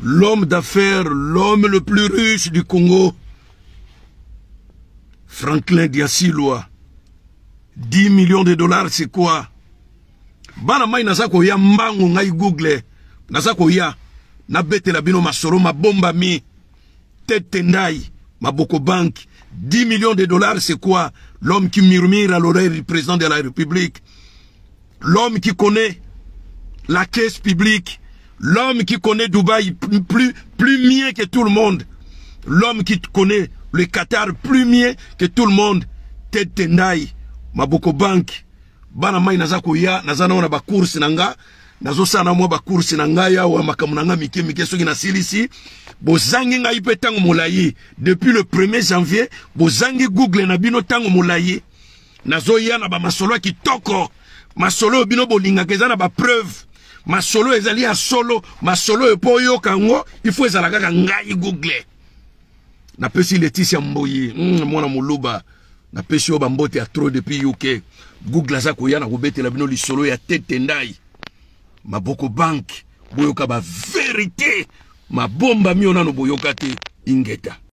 l'homme d'affaires l'homme le plus riche du congo. Franklin diasilwa 10 millions de dollars c'est quoi? Bana naza ngai google. Naza koya. Nabetela bino masolo mabombami tete ndai maboko bank. 10 millions de dollars c'est quoi? L'homme qui murmure à l'oreille du président de la république. L'homme qui connaît la caisse publique l'homme qui connaît Dubaï plus, mieux que tout le monde. L'homme qui connaît le Qatar plus mieux que tout le monde. Tete ndai maboko bank. Bana mai naza koya naza naona bacourse na nga. Nazosala mwa bacourse na ngai awa na mike mike ngai molai depuis le 1er janvier bozangi google na bino ntango molai nazoya na bamasolo ya kitoko. Masolo bino bolingaka eza na bapreuve masolo ezali ya solo masolo oyo mpo oyoka yango ifo ezala kaka ngai google. Napesi leticia mboyi mm, mwana moluba napesi oyo bambote ya tro depuis uk google aza koya na kobetela bino lisolo ya tete ndai maboko bank boyoka baverité mabombami oyo nano boyoka te ingeta